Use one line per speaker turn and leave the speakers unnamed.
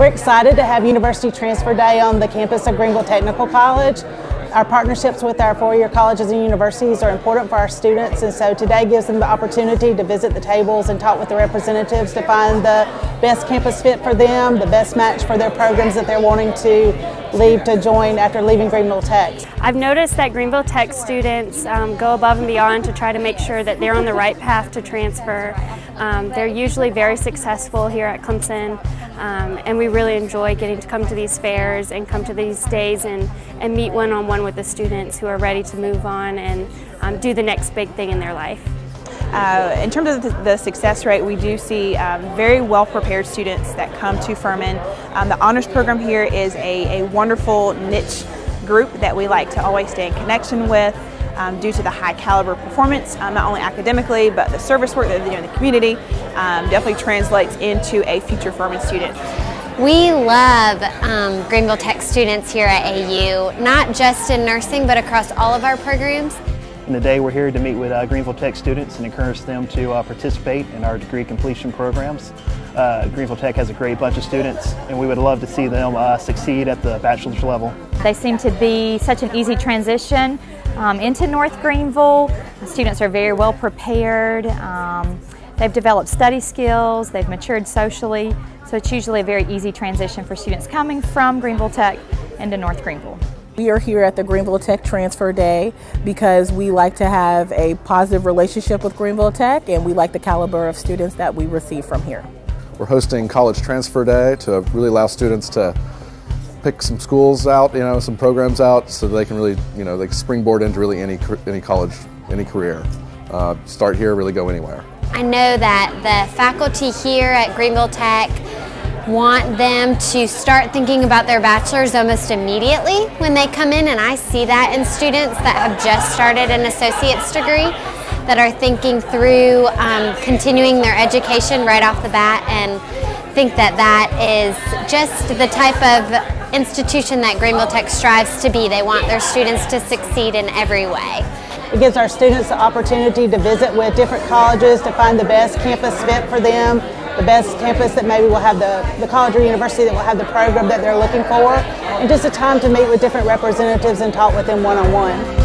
We're excited to have University Transfer Day on the campus of Greenville Technical College. Our partnerships with our four-year colleges and universities are important for our students and so today gives them the opportunity to visit the tables and talk with the representatives to find the best campus fit for them, the best match for their programs that they're wanting to leave to join after leaving Greenville Tech.
I've noticed that Greenville Tech students um, go above and beyond to try to make sure that they're on the right path to transfer. Um, they're usually very successful here at Clemson. Um, and we really enjoy getting to come to these fairs and come to these days and, and meet one-on-one with the students who are ready to move on and um, do the next big thing in their life.
Uh, in terms of the, success rate, we do see um, very well prepared students that come to Furman. Um, the honors program here is a, a wonderful niche group that we like to always stay in connection with um, due to the high caliber performance, um, not only academically, but the service work that they do in the community um, definitely translates into a future Furman student.
We love um, Greenville Tech students here at AU, not just in nursing, but across all of our programs.
And today we're here to meet with uh, Greenville Tech students and encourage them to uh, participate in our degree completion programs. Uh, Greenville Tech has a great bunch of students and we would love to see them uh, succeed at the bachelor's level.
They seem to be such an easy transition um, into North Greenville. The students are very well prepared. Um, they've developed study skills, they've matured socially, so it's usually a very easy transition for students coming from Greenville Tech into North Greenville.
We are here at the Greenville Tech Transfer Day because we like to have a positive relationship with Greenville Tech and we like the caliber of students that we receive from here.
We're hosting College Transfer Day to really allow students to pick some schools out, you know, some programs out, so they can really, you know, like springboard into really any any college, any career. Uh, start here, really go anywhere.
I know that the faculty here at Greenville Tech want them to start thinking about their bachelor's almost immediately when they come in, and I see that in students that have just started an associate's degree that are thinking through um, continuing their education right off the bat and think that that is just the type of institution that Greenville Tech strives to be. They want their students to succeed in every way.
It gives our students the opportunity to visit with different colleges to find the best campus fit for them, the best campus that maybe will have the, the college or university that will have the program that they're looking for, and just a time to meet with different representatives and talk with them one-on-one.